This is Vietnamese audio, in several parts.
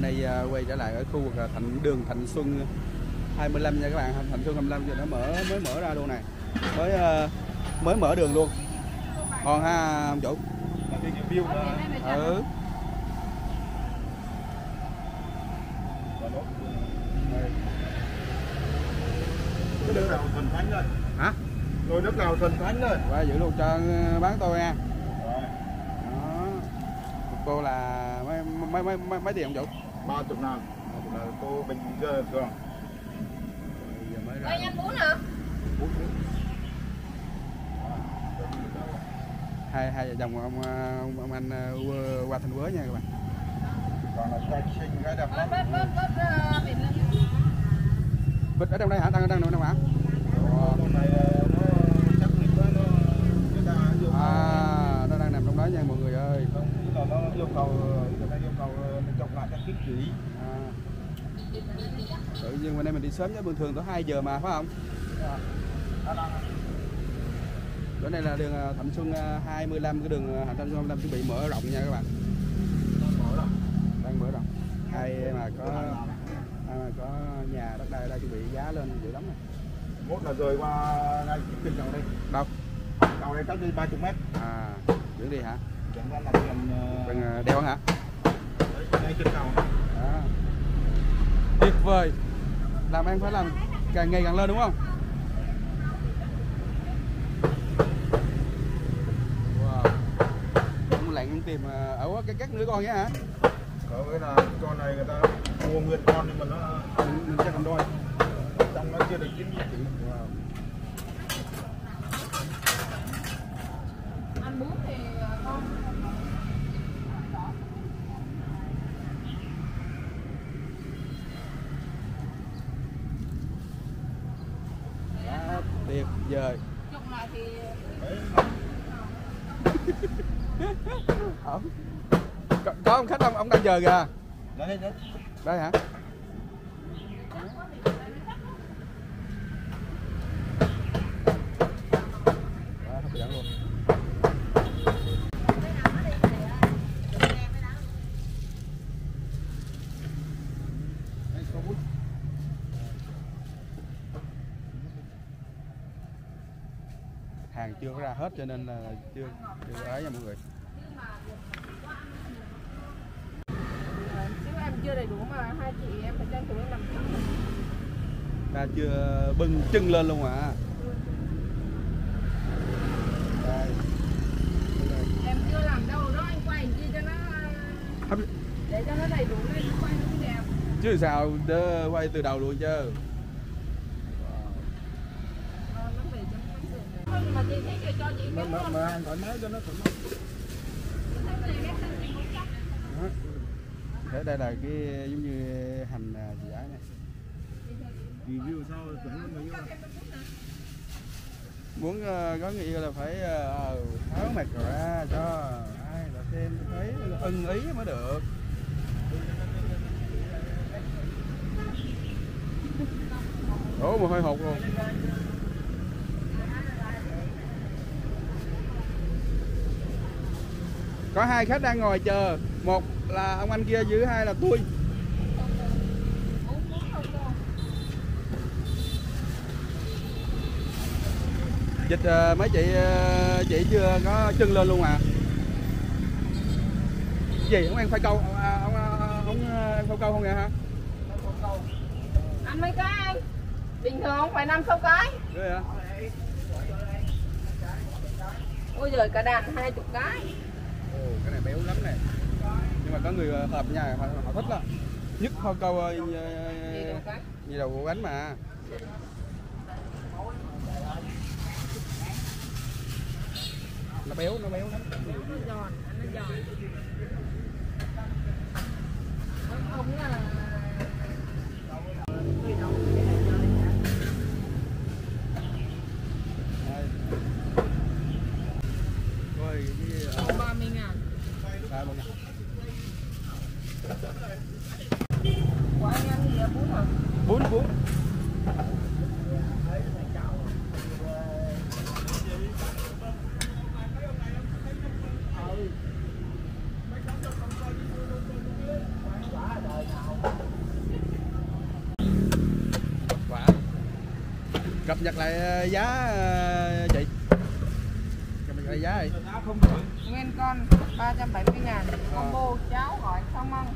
hôm nay à, quay trở lại ở khu vực à, Thạnh đường Thạnh Xuân 25 nha các bạn. Thạnh Xuân 25 giờ nó mở mới mở ra luôn này. Mới à, mới mở đường luôn. Còn ha ông chủ. Ừ. Cái nước nào thần thánh rồi hả? Nồi nước nào thần thánh rồi qua giữ luôn cho à, bán tôi nha. Rồi, đó. Cô là mấy mấy mấy mấy, mấy tiền ông chủ ba chục ngàn là cô bình giờ thường giờ mới ra. Đây anh bún hả? hai hai vợ chồng ông à, ông, ông anh qua- qua thành quế nha các bạn. Còn là trai xinh gái đẹp lắm. Bớt bớt bớt ờ, bịch ở trong đây hả? Đang đang đâu đâu hả ờ, à nó đang nằm trong đó nha mọi người ơi. Nó yêu cầu ờ, kỹ kỹ. À. tự nhiên bên đây mình đi sớm chứ bình thường tới 2 giờ mà phải không? Nó đang chỗ này là đường à, Thạnh Xuân à, 25 cái đường à, Thạnh Xuân 25 chuẩn bị mở rộng nha các bạn. Đang mở rộng. Ai mà có ai mà có nhà đất đai đây chuẩn bị giá lên dữ lắm này mốt là rời qua ngay trên cầu đây. Đâu? Cầu đây cách đi ba chục mét. À chuyển đi hả? Chẳng qua là bằng à, đeo hả ngay trên cầu tuyệt vời. Làm ăn phải làm càng ngày càng lên đúng không? Wow. Cũng lạnh cũng tìm à, ở cái cắt nữa con nhé hả? Có cái là con này người ta mua nguyên con nhưng mà nó mình, mình chắc làm đôi. Trong nó chưa được chín chỉ wow. Ăn bún thì ờ, ngon. Quá tuyệt vời Chụp lại thì đấy Có, có ông khách ông ông đang chờ kìa. Đây hả? Đây, có bút. hàng chưa có ra hết cho nên là chưa chưa ấy nha mọi người ờ, chứ em chưa đầy đủ mà hai chị em phải tranh thủ em làm trước. ta chưa bưng chân lên luôn à đây. Em chưa làm đâu đó anh quay chi cho nó Hấp- để cho nó đầy đủ lên quay nó đẹp. chứ sao đơ quay từ đầu luôn chứ. Ờ, mà chị thích thì cho chị mà mà, mà thoải mái cho nó thoải mái Thế đây là cái giống như hành à, gì ấy này. Review sao? Chuẩn người yêu à? muốn ờ, có người yêu là phải ờ, tháo mặt ra cho ai là xem thấy ưng ý mới được. Ủa mà hơi hụt luôn. Có hai khách đang ngồi chờ. Một là ông anh kia dưới hai là tôi. Dịch ờ, mấy chị ờ, chị chưa có chân lên luôn à gì ông ăn khoai câu à, ông ông, ông ăn khoai câu không vậy hả Ăn mấy cái anh? Bình thường không phải năm sáu cái. Ôi giời cả đàn hai chục cái. Ồ, cái này béo lắm này nhưng mà có người ờ, hợp nha họ, họ thích lắm. Nhất khoai câu ờ, gì đầu của bánh mà. Nó béo nó béo lắm. Nó giòn, nó giòn. Không là người nấu cái này chơi hả? Đây. Coi cái ờ, Có 30 ngàn. ba mươi ngàn. Của anh ăn gì à? Bún hả? bún bún cập nhật lại ờ, giá ờ, chị. Cập nhật lại giá đi. Không Nguyên con 370 ngàn. Combo cháo gỏi salmon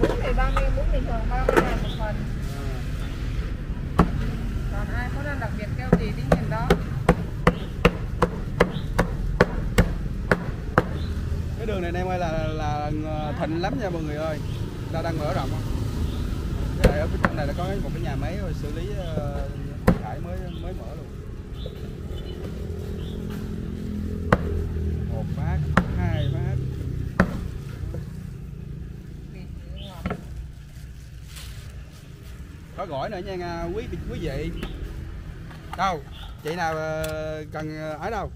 Bún thì 30, bún bình thường 30 ngàn một phần. Còn ai có đơn đặc biệt kêu gì tính tiền đó. Cái đường này em ơi là là ờ, thịnh lắm nha mọi người ơi. Ta đang mở rộng. này ở phía trong này nó có một cái nhà máy rồi xử lý ờ, thải mới mới mở luôn. Một phát hai phát có gỏi nữa nha quý quý quý vị. Đâu, chị nào ờ, cần ờ, ở đâu?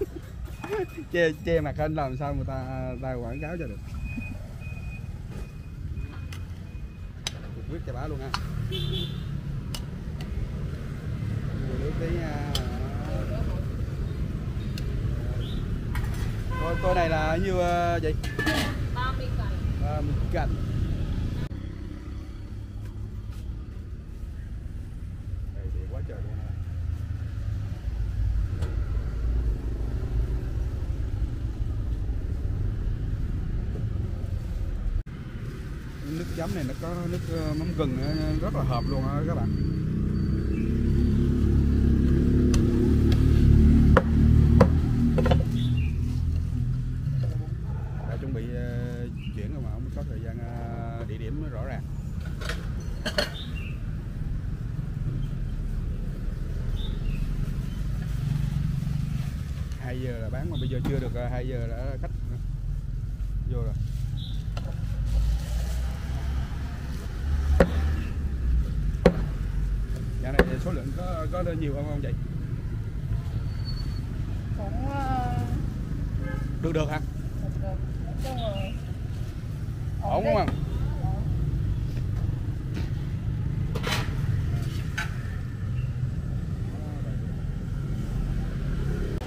Che che mặt anh làm sao người ta ta quảng cáo cho được. Cho bả luôn ha. Nước tí nha. Coi, coi này là nhiêu ờ, vậy? 30 cành. À, một cành Đây thì quá trời luôn ha. nước chấm này nó có nước ờ, mắm gừng rất là hợp luôn á các bạn. Đã chuẩn bị ờ, chuyển rồi mà không có thời gian ờ, địa điểm rõ ràng. Hai giờ là bán mà bây giờ chưa được hai giờ đã khách. Vô rồi Dạo này số lượng có có lên nhiều không không chị? Cũng ờ, Được được hả? được được Ổn không?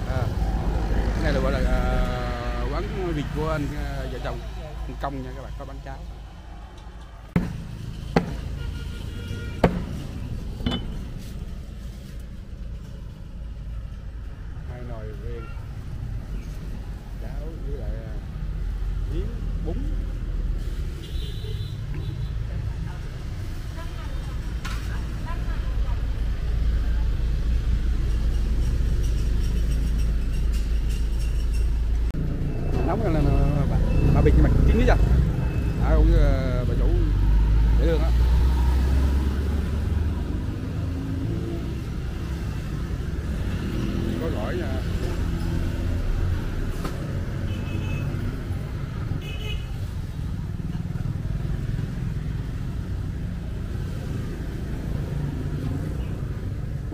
À, cái này là gọi là à, quán Việt của anh à, vợ chồng công nha các bạn có bánh cháo bún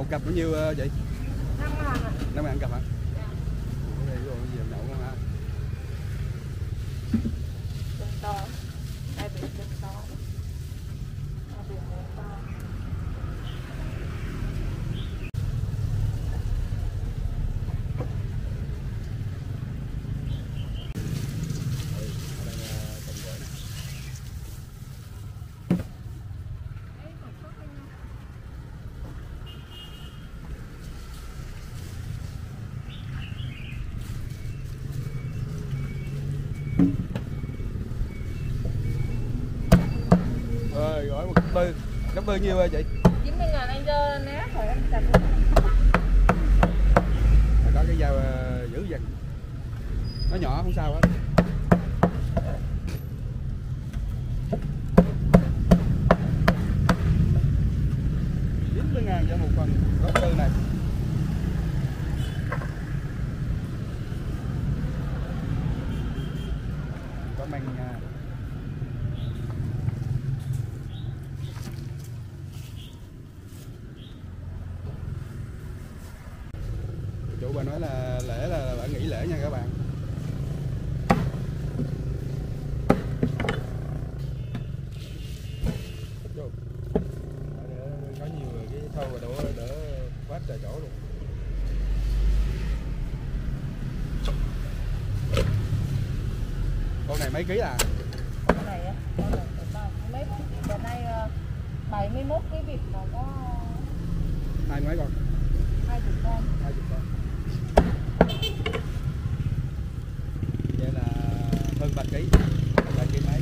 một cặp bao nhiêu ờ, vậy? Năm ngàn ạ. Năm ngàn cặp hả cái này rồi nhiều nhậu không hả Đừng to Hai vịt đừng to Hai vịt đừng to Ừ, ở đây ờ, trồng gỏi nè rồi gỏi một cặp tư cặp tư nhiêu hả chị. 90 ngàn anh dơ né khỏi em chặt có cái dao ờ, giữ dần nó nhỏ không sao hết chín mươi ngàn cho một phần cặp tư này có măng nha chủ bà nói là lễ là bà nghỉ lễ nha các bạn. Có nhiều cái thâu và đổ đỡ quá trời chỗ luôn. Con này mấy ký à? Cái này á Con này mấy Đợt nay ờ, 71 cái vịt nó có hai mấy con hai chục con hai chục con vậy là hơn ba ký ba ký mấy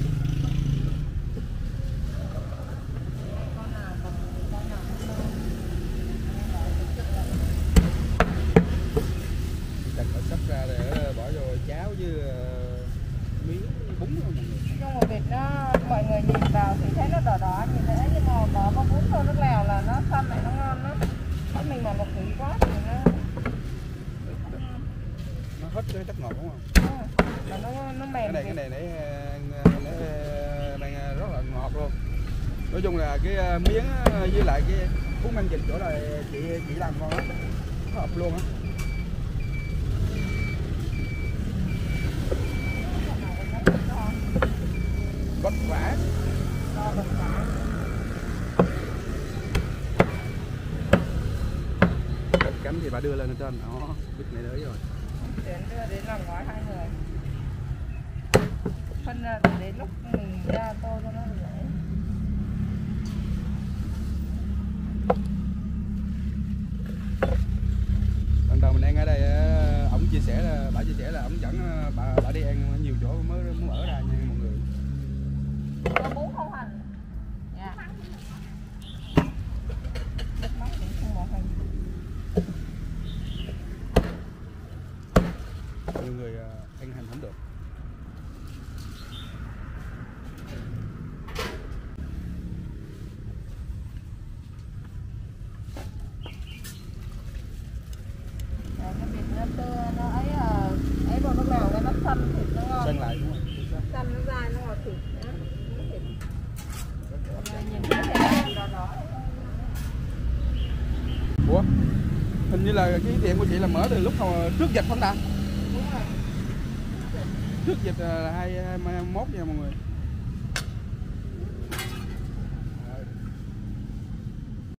con nào còn con nào không đâu sắp ra để bỏ vô cháo với ờ, miếng bún thôi mọi người. Nhưng mà vịt nó mọi người nhìn vào thì thấy nó đỏ đỏ như thế nhưng mà có có bún thôi nước lèo là nó xanh này nó ngon lắm. Thế mình mà một kỹ quá thì nó nó hết cái chất ngọt đúng không? Mà nó nó cái mềm này cái này để để đang rất là ngọt luôn. Nói chung là cái ờ, miếng ờ, với lại cái bún măng vịt chỗ này chị chị làm ngon lắm nó hợp luôn á vất vả. Cắm thì bà đưa lên trên. Đó biết này đỡ rồi. Đến đến làm gói hai người. Phân ra đến lúc mình ra tô cho nó dễ. Ban đầu mình ăn ở đây ờ, ổng chia sẻ là bà chia sẻ là ổng dẫn ờ, bà bà đi ăn nhiều chỗ mới muốn ở ra nha mọi người có bún không hành dạ nước mắm thì không bỏ hành nhiều người ờ, ăn hành không được Rồi cái vịt nó tơ nó ấy à ấy vào xanh thịt nó ngon. Xanh lại đúng không xanh nó dai nó ngọt thịt. Ủa hình như là cái tiệm của chị là mở từ lúc trước dịch không ta? Đúng rồi. Trước dịch là hai hai mươi mốt nha mọi người